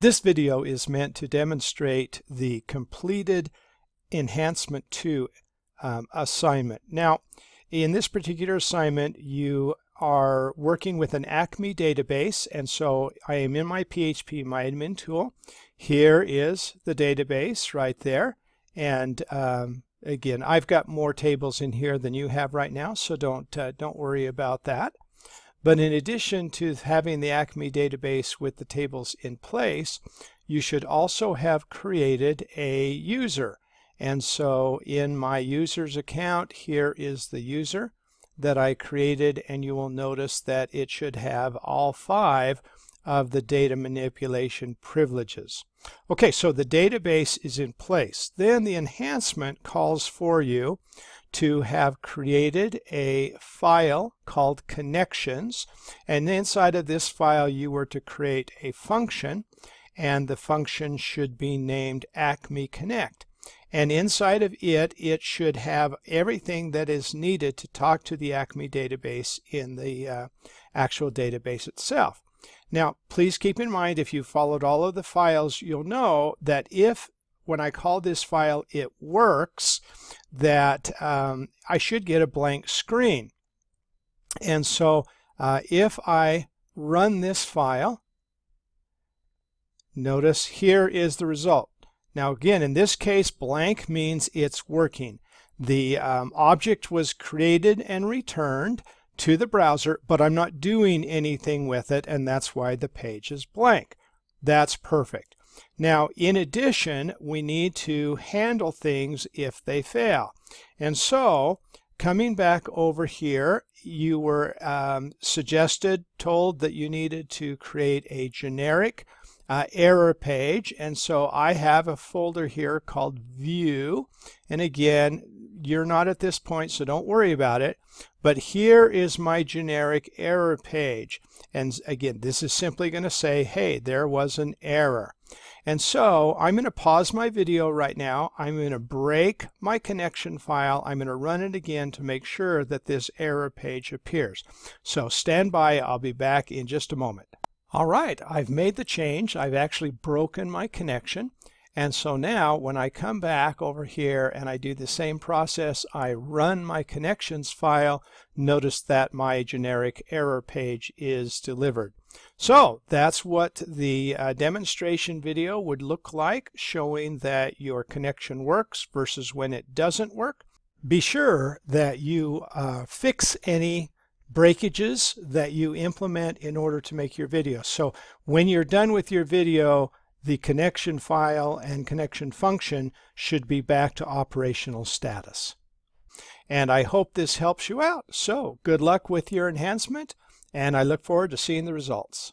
This video is meant to demonstrate the completed Enhancement 2 um, assignment. Now, in this particular assignment, you are working with an Acme database, and so I am in my PHP MyAdmin tool. Here is the database right there, and um, again, I've got more tables in here than you have right now, so don't uh, don't worry about that. But in addition to having the Acme database with the tables in place, you should also have created a user. And so in my user's account, here is the user that I created, and you will notice that it should have all five of the data manipulation privileges. Okay, so the database is in place. Then the enhancement calls for you to have created a file called connections and inside of this file you were to create a function and the function should be named Acme Connect and inside of it it should have everything that is needed to talk to the Acme database in the uh, actual database itself. Now please keep in mind if you followed all of the files you'll know that if when I call this file it works, that um, I should get a blank screen. And so uh, if I run this file, notice here is the result. Now again, in this case, blank means it's working. The um, object was created and returned to the browser, but I'm not doing anything with it, and that's why the page is blank. That's perfect. Now, in addition, we need to handle things if they fail. And so, coming back over here, you were um, suggested, told that you needed to create a generic uh, error page. And so I have a folder here called view. And again, you're not at this point, so don't worry about it. But here is my generic error page. And again, this is simply going to say, hey, there was an error. And so I'm going to pause my video right now. I'm going to break my connection file. I'm going to run it again to make sure that this error page appears. So stand by. I'll be back in just a moment. All right, I've made the change. I've actually broken my connection. And so now when I come back over here and I do the same process, I run my connections file, notice that my generic error page is delivered. So that's what the uh, demonstration video would look like showing that your connection works versus when it doesn't work. Be sure that you uh, fix any breakages that you implement in order to make your video. So when you're done with your video, the connection file and connection function should be back to operational status. And I hope this helps you out. So good luck with your enhancement, and I look forward to seeing the results.